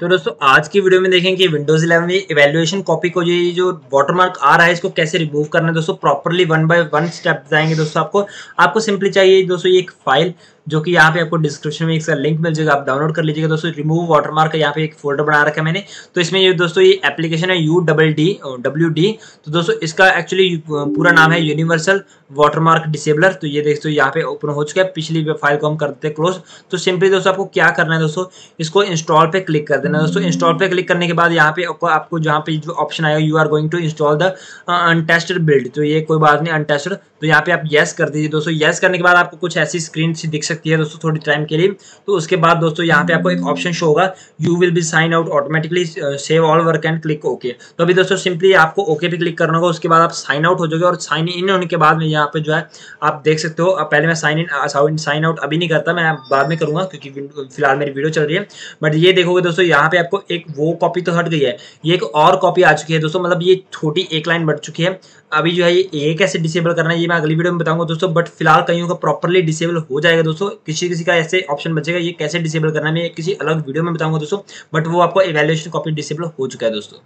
तो दोस्तों, आज की वीडियो में देखेंगे विंडोज़ 11 में इवेल्युएशन कॉपी को ये जो वाटरमार्क आ रहा है, इसको कैसे रिमूव करना है। दोस्तों properly one by one step जाएँगे दोस्तों आपको। आपको सिंपली चाहिए दोस्तों ये एक फ़ाइल जो कि यहाँ पे आपको डिस्क्रिप्शन में एक लिंक मिल जाएगा, आप डाउनलोड कर लीजिएगा दोस्तों। रिमूव वाटरमार्क यहाँ पे एक फोल्डर बना रखा है मैंने। तो इसमें ये दोस्तों ये एप्लीकेशन है U double D W D तो दोस्तों इसका एक्चुअली पूरा नाम है यूनिवर्सल वाटरमार्क डिसेबलर तो ये दोस्तों यहाँ पे ओपन हो चुका है। पिछली फ़ाइल को हम करते हैं क्लोज तो सिंपली दोस्तों आपको क्या करना है दोस्तों? इसको इंस्टॉल पे क्लिक कर देना दोस्तों। इंस्टॉल पे क्लिक करने के बाद यहाँ पे आपको आपको जहाँ पे जो ऑप्शन आएगा you are going to install the untested build तो ये कोई बात नहीं अनटेस्टेड तो यहाँ पे आप येस कर दीजिए दोस्तों। येस करने के बाद आपको कुछ ऐसी स्क्रीन दिख सकती है दोस्तों थोड़ी टाइम के लिए। तो उसके बाद दोस्तों यहाँ पे आपको एक ऑप्शन शो होगा। You will be sign out automatically save all work and click okay तो अभी दोस्तों सिंपली आपको ओके पे क्लिक करना होगा, उसके बाद आप साइन आउट हो जाओगे और साइन इन होने के बाद में यहाँ पे जो है, आप देख सकते हो पहले मैं साइन इन साइन आउट अभी नहीं करता, मैं बाद में करूँगा क्योंकि फ़िलहाल मेरी वीडियो चल रही है। बट ये देखोगे दोस्तों, यहाँ पे आपको एक वो कॉपी तो हट गई है। ये एक और कॉपी आ चुकी है दोस्तों मतलब ये छोटी एक लाइन बढ़ चुकी है। अभी जो है, ये कैसे डिसेबल करना है, ये मैं अगली वीडियो में बताऊँगा दोस्तों बट फ़िलहाल कहीं का प्रॉपरली डिसेबल हो जाएगा दोस्तों। किसी किसी का ऐसे ऑप्शन बचेगा, ये कैसे डिसेबल करना है, मैं किसी अलग वीडियो में बताऊँगा दोस्तों बट वो आपको इवेल्यूशन कॉपी डिसेबल हो चुका है दोस्तों।